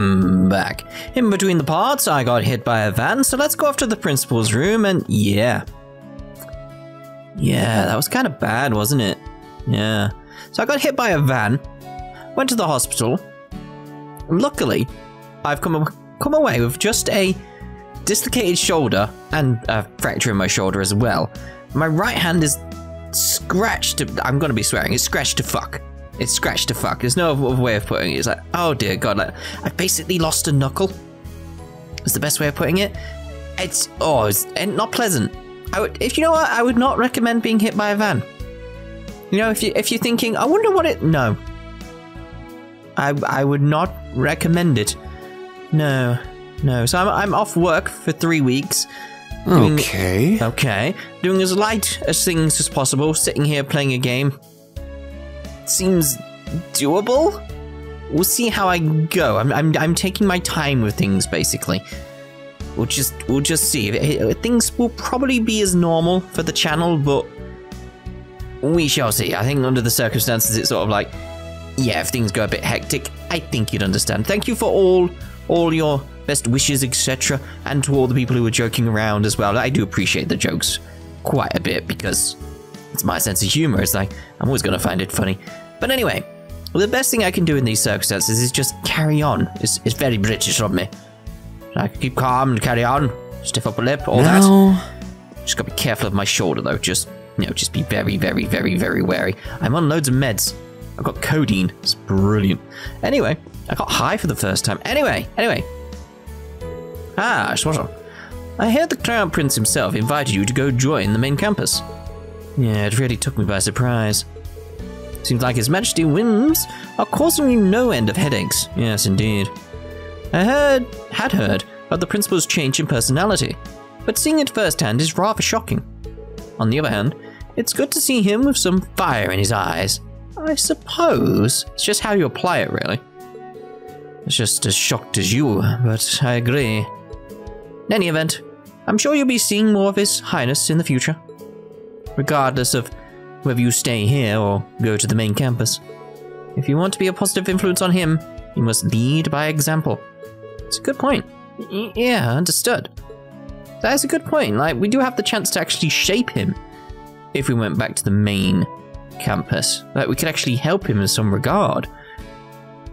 Welcome back. In between the parts, I got hit by a van, so let's go off to the principal's room and yeah. Yeah, that was kind of bad, wasn't it? Yeah. So I got hit by a van, went to the hospital. Luckily, I've come, come away with just a dislocated shoulder and a fracture in my shoulder as well. My right hand is scratched to, I'm gonna be swearing, it's scratched to fuck. It's scratched to fuck. There's no other way of putting it. It's like, oh dear god, like, I've basically lost a knuckle. Is the best way of putting it. It's oh, it's and not pleasant. I would, if you know what, I would not recommend being hit by a van. You know, if you if you're thinking, I wonder what it. No, I I would not recommend it. No, no. So I'm I'm off work for three weeks. doing- Okay. Okay, doing as light as things as possible. Sitting here playing a game seems doable. We'll see how I go. I'm, I'm, I'm taking my time with things, basically. We'll just we'll just see. Things will probably be as normal for the channel, but we shall see. I think under the circumstances, it's sort of like, yeah, if things go a bit hectic, I think you'd understand. Thank you for all all your best wishes, etc., and to all the people who were joking around as well. I do appreciate the jokes quite a bit because it's my sense of humor. It's like I'm always going to find it funny. But anyway, the best thing I can do in these circumstances is just carry on. It's, it's very British of me. I can keep calm and carry on, stiff upper lip, all that. Just gotta be careful of my shoulder though. Just you know, just be very, very, very, very wary. I'm on loads of meds. I've got codeine. It's brilliant. Anyway, I got high for the first time. Anyway, anyway. Ah, Schwarzer. I heard the Crown Prince himself invited you to go join the main campus. Yeah, it really took me by surprise. Seems like His Majesty whims are causing you no end of headaches. Yes, indeed. I heard, had heard, of the principal's change in personality, but seeing it firsthand is rather shocking. On the other hand, it's good to see him with some fire in his eyes. I suppose it's just how you apply it, really. It's just as shocked as you, but I agree. In any event, I'm sure you'll be seeing more of His Highness in the future, regardless of whether you stay here or go to the main campus. If you want to be a positive influence on him, you must lead by example. It's a good point. Yeah, understood. That is a good point. Like, we do have the chance to actually shape him if we went back to the main campus. Like, we could actually help him in some regard.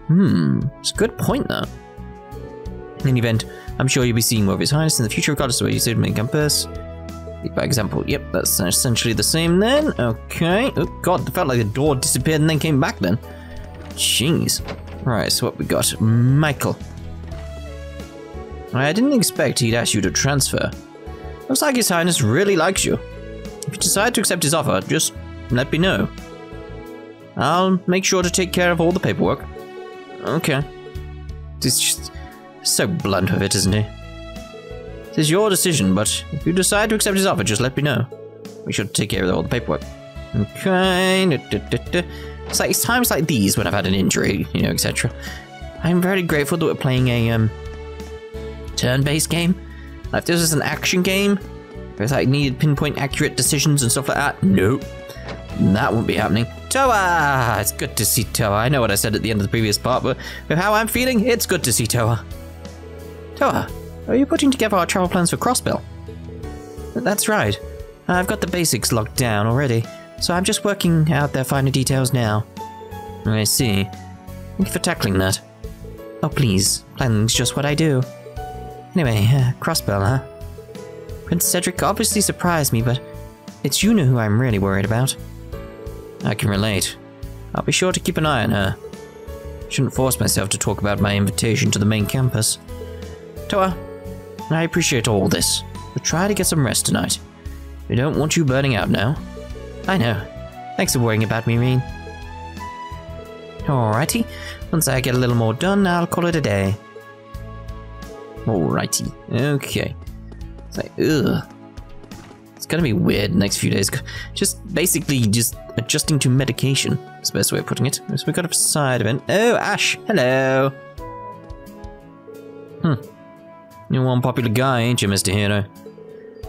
Hmm, it's a good point, though. In any event, I'm sure you'll be seeing more of His Highness in the future, regardless of where you say main campus. By example, yep, that's essentially the same then. Okay. Oh, God, it felt like the door disappeared and then came back then. Jeez. Right, so what we got? Michael. I didn't expect he'd ask you to transfer. Looks like His Highness really likes you. If you decide to accept his offer, just let me know. I'll make sure to take care of all the paperwork. Okay. He's just so blunt with it, isn't he? It is your decision, but if you decide to accept his offer, just let me know. We should take care of all the paperwork. Okay. It's like it's times like these when I've had an injury, you know, etc. I'm very grateful that we're playing a um turn-based game. Like if this was an action game, where it's like needed pinpoint accurate decisions and stuff like that, nope. That won't be happening. Towa! It's good to see Towa. I know what I said at the end of the previous part, but with how I'm feeling, it's good to see Towa. Towa, are you putting together our travel plans for Crossbell? That's right. I've got the basics locked down already, so I'm just working out their finer details now. I see. Thank you for tackling that. Oh, please. Planning's just what I do. Anyway, uh, Crossbell, huh? Prince Cedric obviously surprised me, but it's Juna who I'm really worried about. I can relate. I'll be sure to keep an eye on her. Shouldn't force myself to talk about my invitation to the main campus. Towa, I appreciate all this, but try to get some rest tonight. We don't want you burning out now. I know. Thanks for worrying about me, Rean. Alrighty. Once I get a little more done, I'll call it a day. Alrighty. Okay. It's like, ugh. It's gonna be weird next few days. Just basically just adjusting to medication. That's the best way of putting it. So we got a side event. Oh, Ash. Hello. Hmm. You're one popular guy, ain't you, Mr. Hero?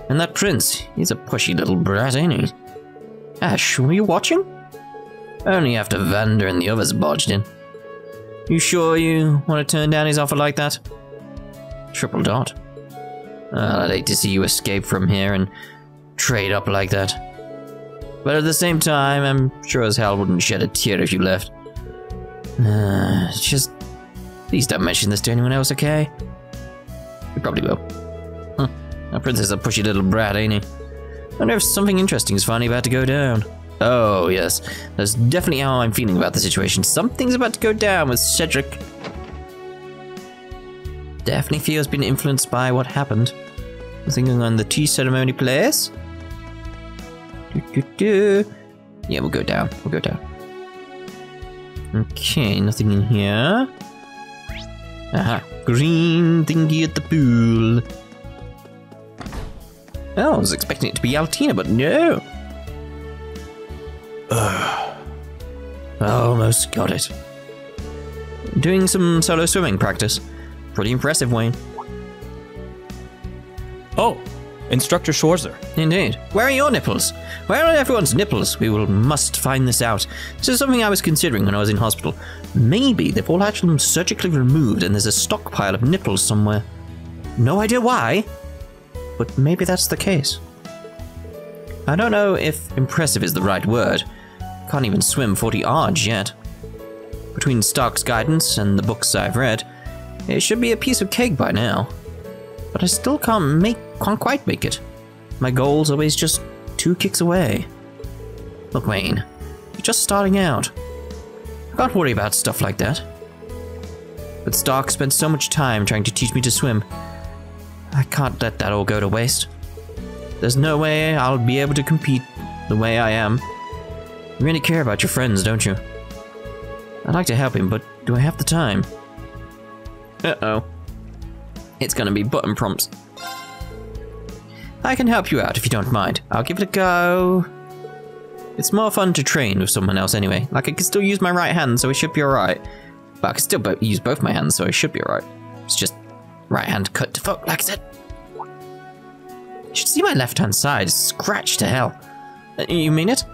And that prince, he's a pushy little brat, ain't he? Ash, were you watching? Only after Vander and the others barged in. You sure you want to turn down his offer like that? Triple dot. Uh, I'd hate to see you escape from here and trade up like that. But at the same time, I'm sure as hell wouldn't shed a tear if you left. Uh, just please don't mention this to anyone else, okay? You probably will. Huh. Our princess a pushy little brat, ain't he? I Wonder if something interesting is finally about to go down. Oh, yes. That's definitely how I'm feeling about the situation. Something's about to go down with Cedric. Definitely feels been influenced by what happened. I'm thinking on the tea ceremony place. Do, do, do. Yeah, we'll go down. We'll go down. Okay, nothing in here. Aha, green thingy at the pool. Oh, I was expecting it to be Altina, but no. Ugh. Almost got it. Doing some solo swimming practice. Pretty impressive, Wayne. Oh, Instructor Schwarzer. Indeed. Where are your nipples? Where are everyone's nipples? We will must find this out. This is something I was considering when I was in hospital. Maybe they've all had them surgically removed and there's a stockpile of nipples somewhere. No idea why, but maybe that's the case. I don't know if impressive is the right word. Can't even swim 40 arge yet. Between Stark's guidance and the books I've read, it should be a piece of cake by now. But I still can't make can't quite make it. My goal's always just two kicks away. Look, Wayne, you're just starting out. I can't worry about stuff like that. But Stark spent so much time trying to teach me to swim. I can't let that all go to waste. There's no way I'll be able to compete the way I am. You really care about your friends, don't you? I'd like to help him, but do I have the time? Uh-oh. It's gonna be button prompts. I can help you out if you don't mind. I'll give it a go. It's more fun to train with someone else anyway. Like, I can still use my right hand, so it should be alright. But I can still bo use both my hands, so it should be alright. It's just right hand cut to fuck, like I said. You should see my left hand side. scratched to hell. Uh, you mean it?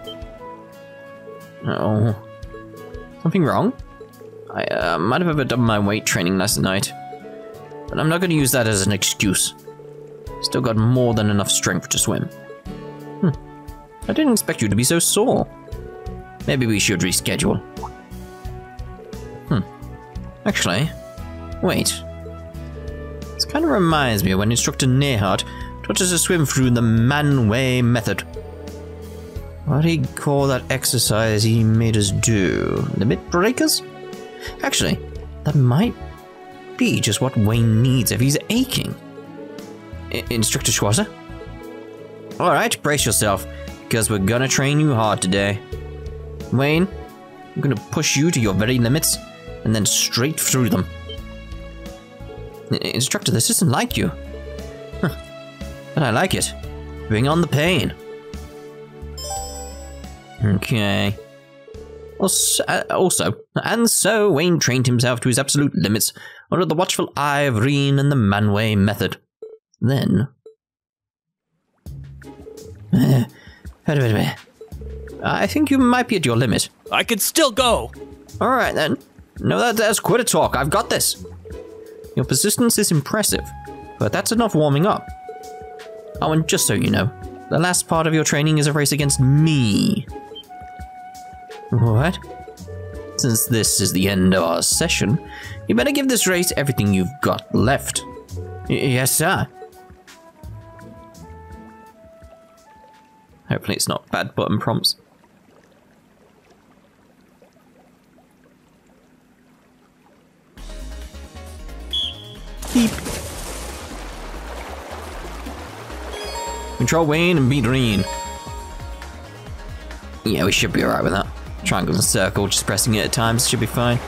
Oh. Something wrong? I uh, might have overdone my weight training last night. But I'm not going to use that as an excuse. Still got more than enough strength to swim. Hmm. I didn't expect you to be so sore. Maybe we should reschedule. Hmm. Actually, wait. This kind of reminds me of when Instructor Neithardt taught us to swim through the Manway method. What did he call that exercise he made us do? Limit breakers? Actually, that might be just what Wayne needs if he's aching. Instructor Schwarzer? Alright, brace yourself, because we're gonna train you hard today. Wayne, I'm gonna push you to your very limits, and then straight through them. Instructor, this isn't like you. Huh. But I like it. Bring on the pain. Okay. Also, uh, also, and so Wayne trained himself to his absolute limits under the watchful eye of Rean and the Manway method. Then. Uh, I think you might be at your limit. I can still go. All right then. No, that, that's quit a talk. I've got this. Your persistence is impressive, but that's enough warming up. Oh, and just so you know, the last part of your training is a race against me. What? Since this is the end of our session, you better give this race everything you've got left. Y yes, sir. Hopefully it's not bad button prompts. Beep. Control Wayne and beat Rean. Yeah, we should be alright with that. Triangle and circle, just pressing it at times should be fine.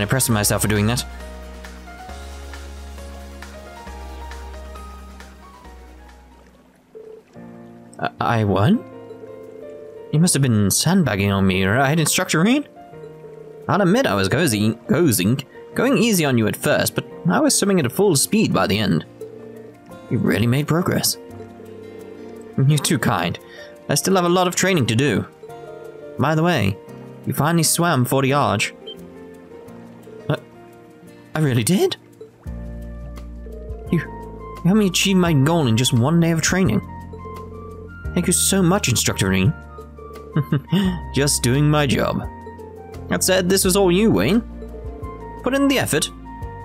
Kind of pressing myself for doing that. I won? You must have been sandbagging on me, right, Instructor Rean? I'll admit I was gozing, gozing, going easy on you at first, but I was swimming at a full speed by the end. You really made progress. You're too kind. I still have a lot of training to do. By the way, you finally swam 40 arge. I really did? You, you helped me achieve my goal in just one day of training. Thank you so much, Instructor Rean. just doing my job. That said, this was all you, Wayne. Put in the effort.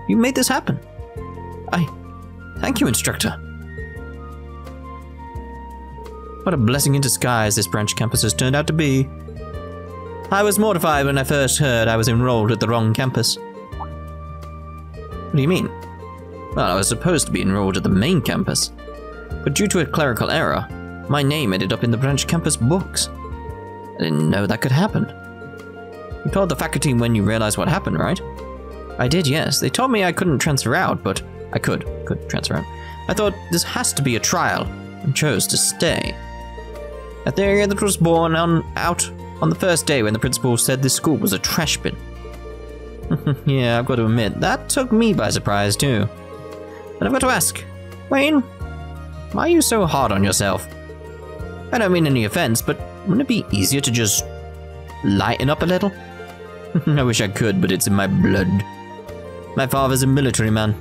You made this happen. I thank you, Instructor. What a blessing in disguise this branch campus has turned out to be. I was mortified when I first heard I was enrolled at the wrong campus. What do you mean? Well, I was supposed to be enrolled at the main campus, but due to a clerical error, my name ended up in the branch campus books. I didn't know that could happen. You told the faculty when you realized what happened, right? I did, yes. They told me I couldn't transfer out, but I could, could transfer out. I thought this has to be a trial, and chose to stay. A theory that was born on out on the first day when the principal said this school was a trash bin. yeah, I've got to admit, that took me by surprise too. But I've got to ask, Wayne, why are you so hard on yourself? I don't mean any offense, but wouldn't it be easier to just lighten up a little? I wish I could, but it's in my blood. My father's a military man.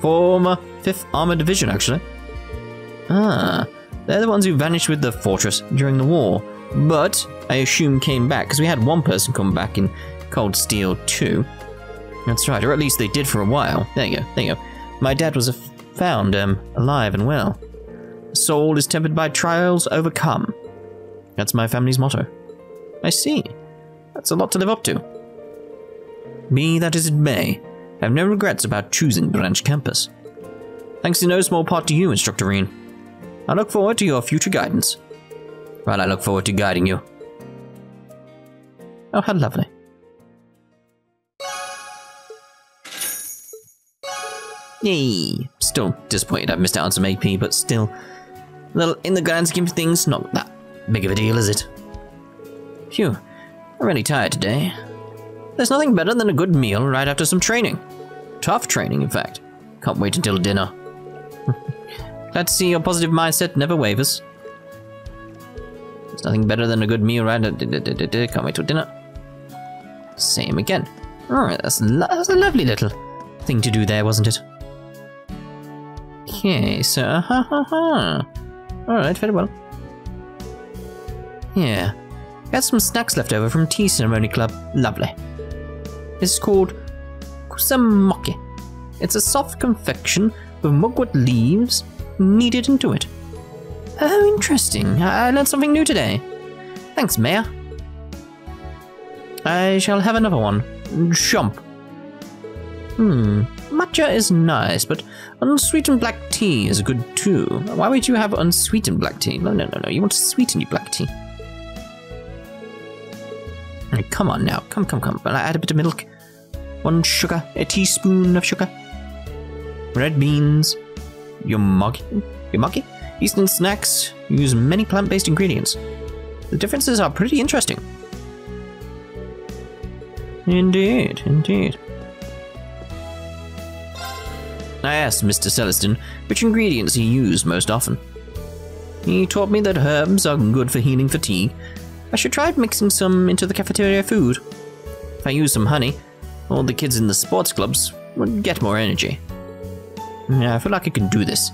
Former 5th Armored Division, actually. Ah, they're the ones who vanished with the fortress during the war. But I assume came back, because we had one person come back in Cold Steel 2. That's right, or at least they did for a while. There you go, there you go. My dad was found, um, alive and well. Soul is tempered by trials overcome. That's my family's motto. I see. That's a lot to live up to. Be that as it may, I have no regrets about choosing Branch Campus. Thanks in no small part to you, Instructor Rean. I look forward to your future guidance. Well, I look forward to guiding you. Oh, how lovely. Yay! Still disappointed I've missed out on some AP, but still, well, in the grand scheme of things, not that big of a deal, is it? Phew, I'm really tired today. There's nothing better than a good meal right after some training. Tough training, in fact. Can't wait until dinner. Glad to see your positive mindset never wavers. There's nothing better than a good meal right at can't wait till dinner. Same again. Alright, that's, that's a lovely little thing to do there, wasn't it? Okay, so, ha ha ha. Alright, very well. Yeah. Got some snacks left over from Tea Ceremony Club. Lovely. It's called Kusamochi. It's a soft confection with mugwort leaves kneaded into it. Oh, interesting. I learned something new today. Thanks, Mayor. I shall have another one. Jump. Hmm, matcha is nice, but unsweetened black tea is good too. Why would you have unsweetened black tea? No, no, no, no. You want to sweeten your black tea. Right, come on now. Come, come, come. I'll add a bit of milk. One sugar. A teaspoon of sugar. Red beans. Yomogi. Your muggy? Eastern snacks use many plant-based ingredients. The differences are pretty interesting. Indeed, indeed. I asked Mr. Celestin which ingredients he used most often. He taught me that herbs are good for healing fatigue. I should try mixing some into the cafeteria food. If I use some honey, all the kids in the sports clubs would get more energy. Yeah, I feel like I can do this.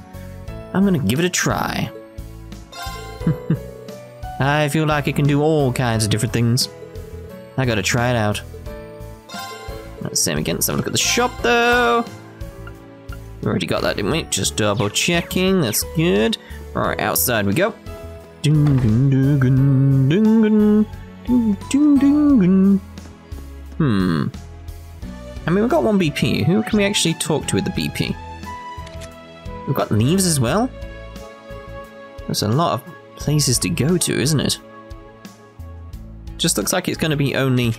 I'm gonna give it a try. I feel like I can do all kinds of different things. I gotta try it out. Same again, let's have a look at the shop though. We already got that, didn't we? Just double checking, that's good. Alright, outside we go. Ding ding ding ding ding ding ding ding Hmm. I mean, we've got one BP. Who can we actually talk to with the BP? We've got leaves as well? There's a lot of places to go to, isn't it? Just looks like it's going to be only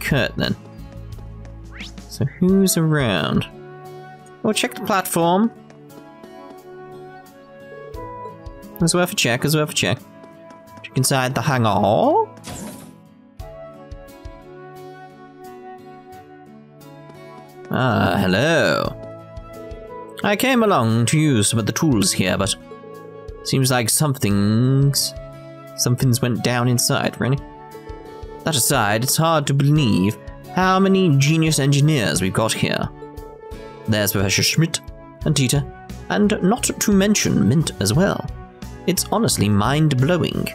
Kurt then. So who's around? We'll check the platform. It's worth a check, it's worth a check. Check inside the hangar. Ah, hello. I came along to use some of the tools here, but seems like something's something's went down inside, really. That aside, it's hard to believe how many genius engineers we've got here. There's Professor Schmidt and Tita, and not to mention Mint as well. It's honestly mind blowing.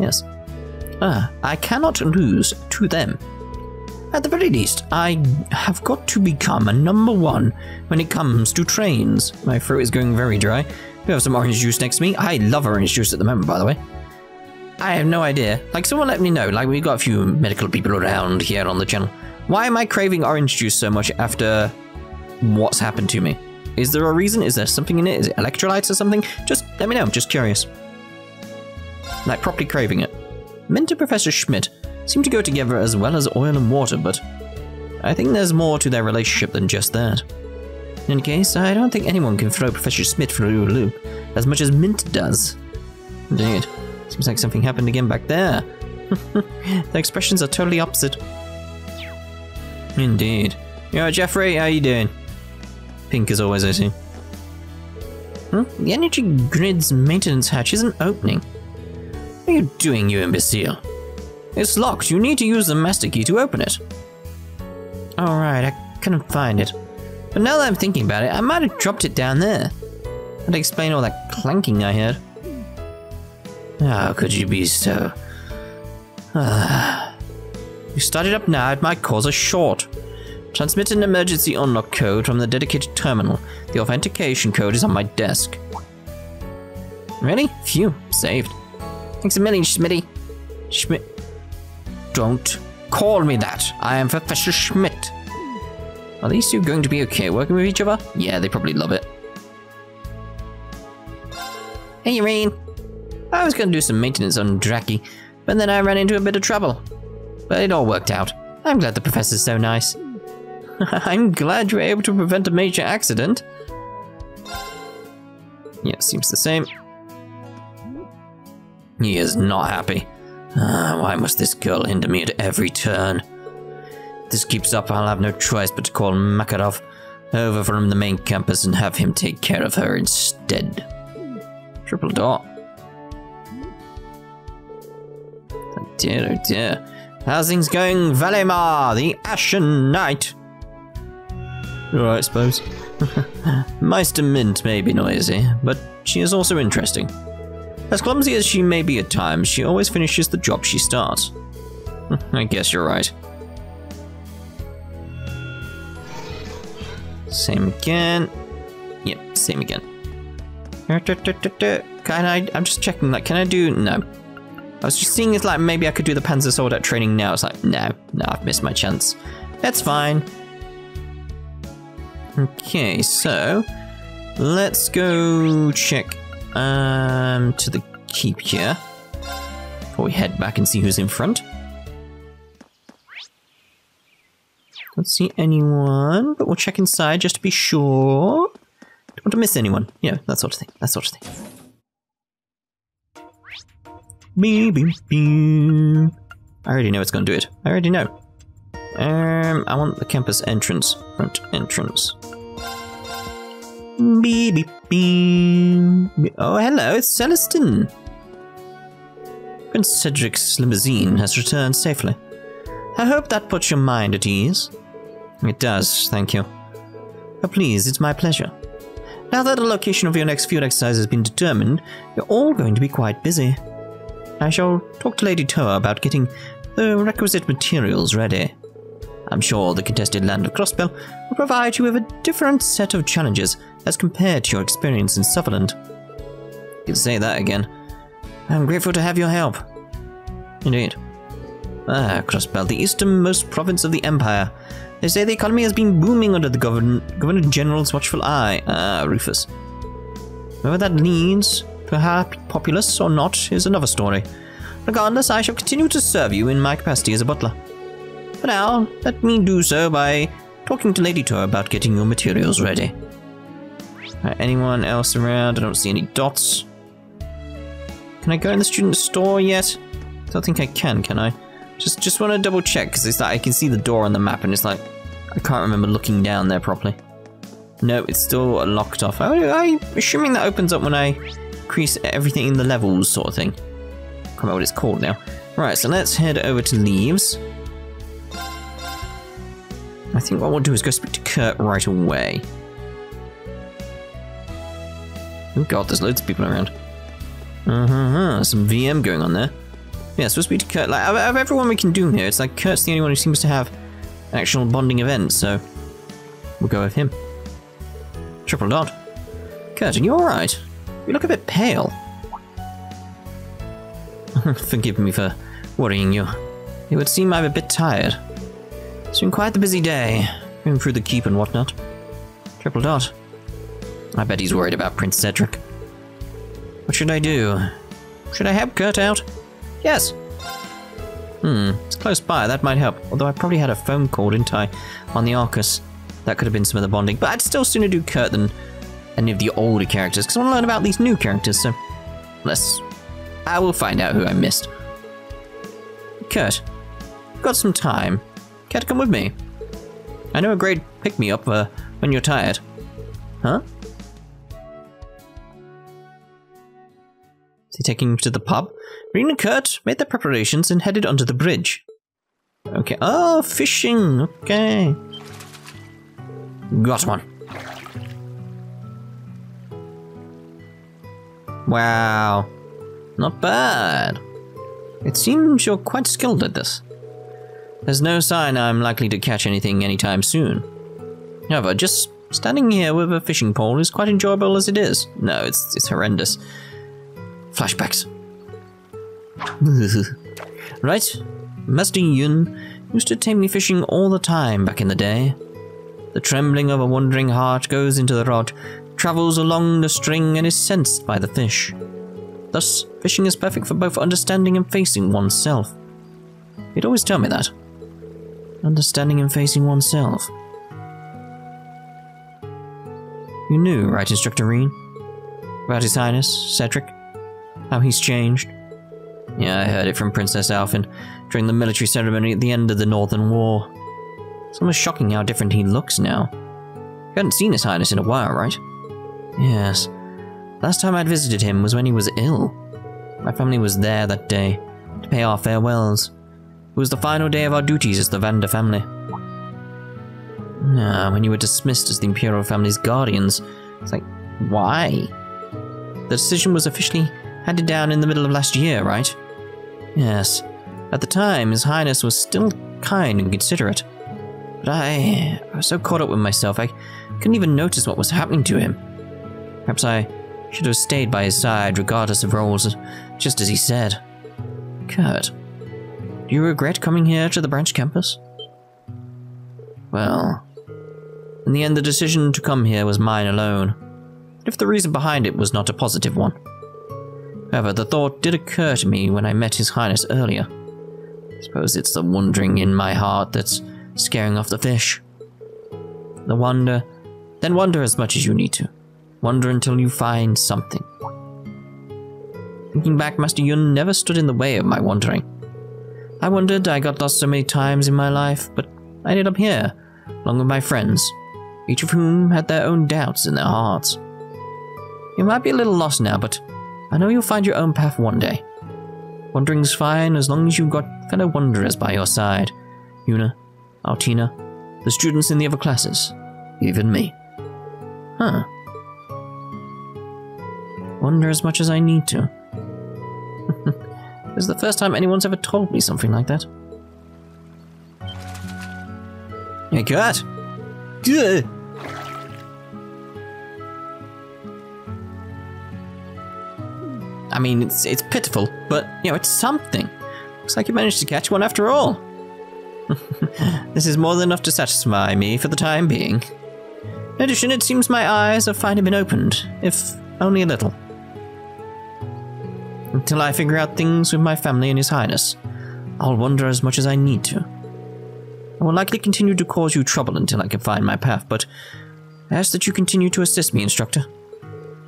Yes. Ah, I cannot lose to them. At the very least, I have got to become a number one when it comes to trains. My throat is going very dry. We have some orange juice next to me. I love orange juice at the moment, by the way. I have no idea. Like, someone let me know. Like, we've got a few medical people around here on the channel. Why am I craving orange juice so much after what's happened to me? Is there a reason? Is there something in it? Is it electrolytes or something? Just let me know. Just curious. Like, properly craving it. Mint and Professor Schmidt seem to go together as well as oil and water, but I think there's more to their relationship than just that. In any case, I don't think anyone can throw Professor Schmidt for a loop as much as Mint does. Indeed. Seems like something happened again back there. the expressions are totally opposite. Indeed. Yo, Jeffrey, how you doing? Pink as always, I see. Hmm? The energy grid's maintenance hatch isn't opening. What are you doing, you imbecile? It's locked. You need to use the master key to open it. Alright, I couldn't find it. But now that I'm thinking about it, I might have dropped it down there. That'd explain all that clanking I heard. How could you be so... You start it up now, it might cause a short. Transmit an emergency unlock code from the dedicated terminal. The authentication code is on my desk. Really? Phew, saved. Thanks a million, Schmitty. Schmidt. Don't call me that. I am Professor Schmidt. Are these two going to be okay working with each other? Yeah, they probably love it. Hey, Irene. I was going to do some maintenance on Draki, but then I ran into a bit of trouble. But it all worked out. I'm glad the professor's so nice. I'm glad you were able to prevent a major accident. Yeah, seems the same. He is not happy. Uh, why must this girl hinder me at every turn? If this keeps up, I'll have no choice but to call Makarov over from the main campus and have him take care of her instead. Triple dot. Oh dear, oh dear. How's things going, Valimar, the Ashen Knight? I suppose. Meister Mint may be noisy, but she is also interesting. As clumsy as she may be at times, she always finishes the job she starts. I guess you're right. Same again. Yep, same again. Can I? I'm just checking. Like, can I do? No. I was just seeing if like maybe I could do the Panzer Soldat training now. It's like no, no, I've missed my chance. That's fine. Okay, so let's go check um, to the keep here before we head back and see who's in front. Don't see anyone, but we'll check inside just to be sure. Don't want to miss anyone. Yeah, that sort of thing. That sort of thing. Beep, beep, beep. I already know it's going to do it. I already know. Um, I want the campus entrance, front entrance. Beep, beep, beep. Oh, hello, it's Celestin. Prince Cedric's limousine has returned safely. I hope that puts your mind at ease. It does, thank you. Oh, please, it's my pleasure. Now that the location of your next field exercise has been determined, you're all going to be quite busy. I shall talk to Lady Towa about getting the requisite materials ready. I'm sure the contested land of Crossbell will provide you with a different set of challenges as compared to your experience in Sutherland. You can say that again. I'm grateful to have your help. Indeed. Ah, Crossbell, the easternmost province of the Empire. They say the economy has been booming under the Governor, Governor General's watchful eye. Ah, Rufus. Whether that leads to happy populace or not is another story. Regardless, I shall continue to serve you in my capacity as a butler. For now, let me do so by talking to Lady Towa about getting your materials ready. Uh, anyone else around? I don't see any dots. Can I go in the student store yet? Don't think I can, can I? Just just want to double check because it's like I can see the door on the map and it's like I can't remember looking down there properly. No, it's still locked off. I, I'm assuming that opens up when I increase everything in the levels sort of thing. I Can't remember what it's called now. Right, so let's head over to Leeves. I think what we'll do is go speak to Kurt right away. Oh god, there's loads of people around. Uh-huh, some VM going on there. Yeah, so we'll speak to Kurt. Like, of, of everyone we can do here, it's like Kurt's the only one who seems to have actual bonding event, so we'll go with him. Triple dot. Kurt, are you alright? You look a bit pale. Forgive me for worrying you. It would seem I'm a bit tired. It's been quite the busy day, going through the keep and whatnot. Triple dot. I bet he's worried about Prince Cedric. What should I do? Should I help Kurt out? Yes. Hmm, it's close by, that might help. Although I probably had a phone call, didn't I, on the Arcus. That could have been some of the bonding. But I'd still sooner do Kurt than any of the older characters, because I want to learn about these new characters, so let's... I will find out who I missed. Kurt, got some time. Care to come with me? I know a great pick-me-up uh, when you're tired. Huh? Is he taking him to the pub? Rean and Kurt made their preparations and headed onto the bridge. Okay. Oh, fishing. Okay. Got one. Wow. Not bad. It seems you're quite skilled at this. There's no sign I'm likely to catch anything anytime soon. However, just standing here with a fishing pole is quite enjoyable as it is. No, it's, it's horrendous. Flashbacks. right? Master Yun used to take me fishing all the time back in the day. The trembling of a wandering heart goes into the rod, travels along the string, and is sensed by the fish. Thus, fishing is perfect for both understanding and facing oneself. He'd always tell me that. Understanding and facing oneself. You knew, right, Instructor Rean? About His Highness, Cedric? How he's changed? Yeah, I heard it from Princess Alfin during the military ceremony at the end of the Northern War. It's almost shocking how different he looks now. You hadn't seen His Highness in a while, right? Yes. Last time I'd visited him was when he was ill. My family was there that day to pay our farewells. It was the final day of our duties as the Vander family. Ah, when you were dismissed as the Imperial family's guardians, it's like, why? The decision was officially handed down in the middle of last year, right? Yes. At the time, His Highness was still kind and considerate. But I, I was so caught up with myself, I couldn't even notice what was happening to him. Perhaps I should have stayed by his side, regardless of roles, just as he said. Kurt, you regret coming here to the branch campus? Well, in the end, the decision to come here was mine alone, if the reason behind it was not a positive one. However, the thought did occur to me when I met His Highness earlier. I suppose it's the wondering in my heart that's scaring off the fish. The wonder, then wonder as much as you need to. Wonder until you find something. Thinking back, Master Yun never stood in the way of my wandering. I wondered I got lost so many times in my life, but I ended up here, along with my friends, each of whom had their own doubts in their hearts. You might be a little lost now, but I know you'll find your own path one day. Wandering's fine as long as you've got fellow wanderers by your side. Juna, Altina, the students in the other classes, even me. Huh. Wonder as much as I need to. This is the first time anyone's ever told me something like that. Hey, Kurt! Good! I mean, it's, it's pitiful, but, you know, it's something. Looks like you managed to catch one after all. this is more than enough to satisfy me for the time being. In addition, it seems my eyes have finally been opened, if only a little. Until I figure out things with my family and His Highness, I'll wander as much as I need to. I will likely continue to cause you trouble until I can find my path, but I ask that you continue to assist me, Instructor.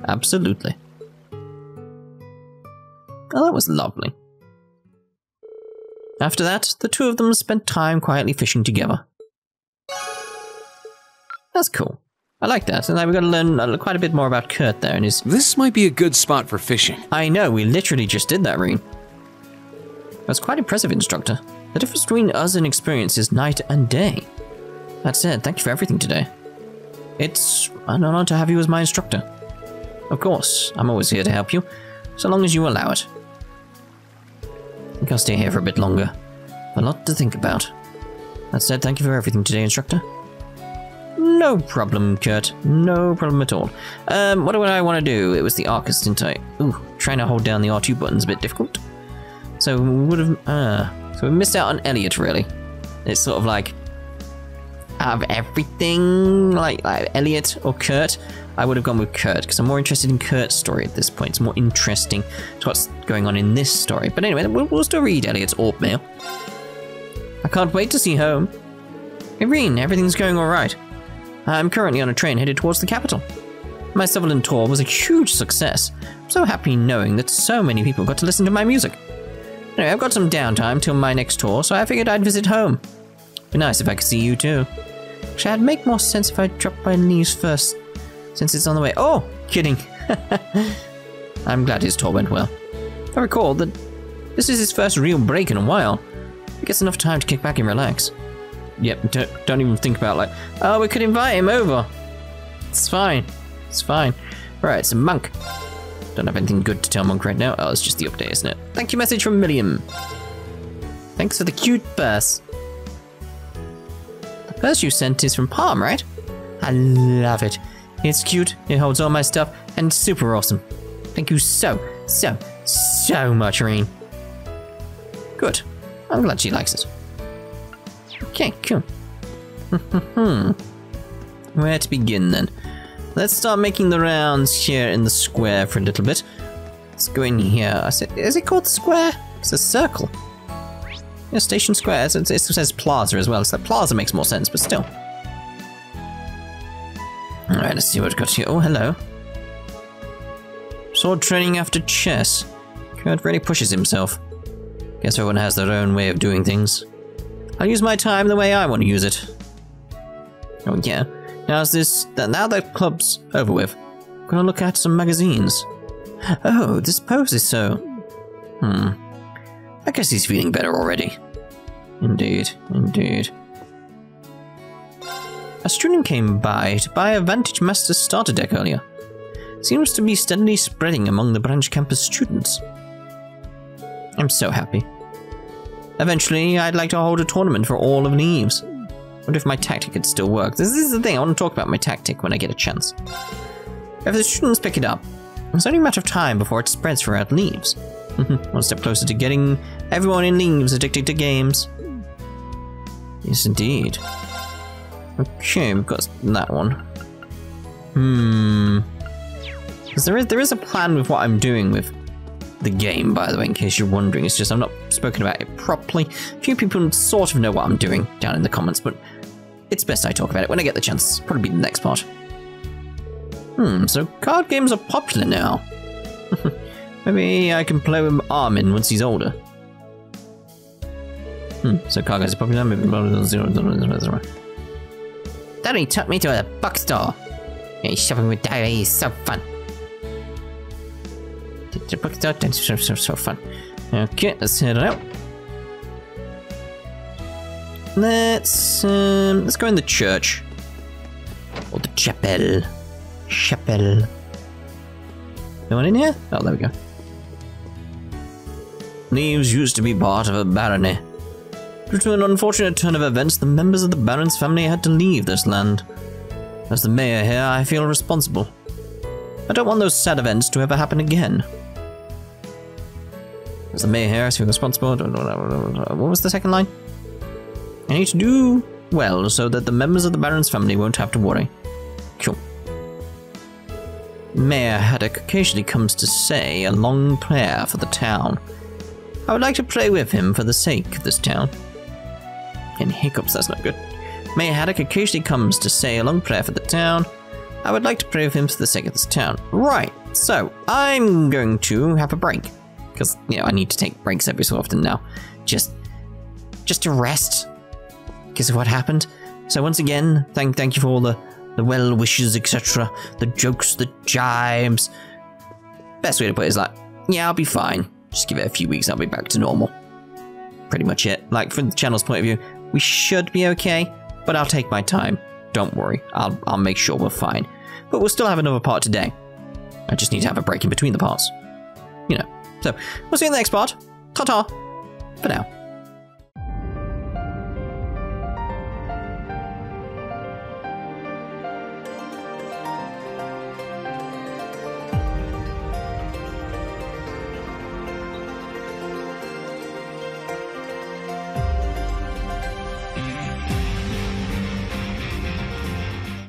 Absolutely. Oh, that was lovely. After that, the two of them spent time quietly fishing together. That's cool. I like that, and we've got to learn quite a bit more about Kurt there and his. This might be a good spot for fishing. I know, we literally just did that, Rean. That's quite impressive, instructor. The difference between us and experience is night and day. That said, thank you for everything today. It's an honor to have you as my instructor. Of course, I'm always here to help you, so long as you allow it. I think I'll stay here for a bit longer. A lot to think about. That said, thank you for everything today, instructor. No problem, Kurt. No problem at all. Um, what do I want to do? It was the Arcus, didn't I? Ooh, trying to hold down the R2 button's a bit difficult. So we would have, uh, so we missed out on Elliot, really. It's sort of like, out of everything, like, like Elliot or Kurt, I would have gone with Kurt, because I'm more interested in Kurt's story at this point. It's more interesting to what's going on in this story. But anyway, we'll, we'll still read Elliot's Orb mail. I can't wait to see home. Irene, everything's going alright. I'm currently on a train headed towards the capital. My Sutherland tour was a huge success. I'm so happy knowing that so many people got to listen to my music. Anyway, I've got some downtime till my next tour, so I figured I'd visit home. Be nice if I could see you too. Actually, it'd make more sense if I dropped by Leeves first, since it's on the way. Oh, kidding. I'm glad his tour went well. I recall that this is his first real break in a while. He gets enough time to kick back and relax. Yep, don't, don't even think about like, oh, we could invite him over. It's fine. It's fine. Right, a monk. Don't have anything good to tell Monk right now. Oh, it's just the update, isn't it? Thank you, message from Millium. Thanks for the cute purse. The purse you sent is from Palm, right? I love it. It's cute, it holds all my stuff, and super awesome. Thank you so, so, so much, Rean. Good. I'm glad she likes it. Okay, cool. Where to begin then? Let's start making the rounds here in the square for a little bit. Let's go in here. I said, is it called square? It's a circle. Yeah, Station Square. It, it says plaza as well. so plaza makes more sense, but still. Alright, let's see what we've got here. Oh, hello. Sword training after chess. Kurt really pushes himself. Guess everyone has their own way of doing things. I'll use my time the way I want to use it. Oh yeah. Now's this. Now that club's over with, I'm gonna look at some magazines. Oh, this pose is so. Hmm. I guess he's feeling better already. Indeed, indeed. A student came by to buy a Vantage Master starter deck earlier. Seems to be steadily spreading among the branch campus students. I'm so happy. Eventually, I'd like to hold a tournament for all of Leeves. Wonder if my tactic could still work. This is the thing, I want to talk about my tactic when I get a chance. If the students pick it up, it's only a matter of time before it spreads throughout Leeves. One step closer to getting everyone in Leeves addicted to games. Yes, indeed. Okay, we've got that one. Hmm. Because there is, there is a plan with what I'm doing with the game, by the way, in case you're wondering. It's just I'm not spoken about it properly. A few people sort of know what I'm doing down in the comments, but it's best I talk about it when I get the chance. Probably be the next part. Hmm, so card games are popular now. Maybe I can play with Armin once he's older. Hmm, so card games are popular. Maybe. Daddy took me to a bookstore. Yeah, shopping with Daddy is so fun. So fun. Okay, let's head out. Let's um, let's go in the church or the chapel. Chapel. No one in here? Oh, there we go. Leeves used to be part of a barony. Due to an unfortunate turn of events, the members of the Baron's family had to leave this land. As the mayor here, I feel responsible. I don't want those sad events to ever happen again. As the mayor here, feel responsible. What was the second line? I need to do well so that the members of the Baron's family won't have to worry. Cool. Mayor Haddock occasionally comes to say a long prayer for the town. I would like to pray with him for the sake of this town. And hiccups, that's not good. Mayor Haddock occasionally comes to say a long prayer for the town. I would like to pray with him for the sake of this town. Right, so I'm going to have a break. Because you know I need to take breaks every so often now, just just to rest because of what happened. So once again, thank thank you for all the the well wishes, etc., the jokes, the jibes. Best way to put it is like, yeah, I'll be fine. Just give it a few weeks, I'll be back to normal. Pretty much it. Like from the channel's point of view, we should be okay, but I'll take my time. Don't worry, I'll I'll make sure we're fine. But we'll still have another part today. I just need to have a break in between the parts. You know. So we'll see you in the next part. Ta ta. For now.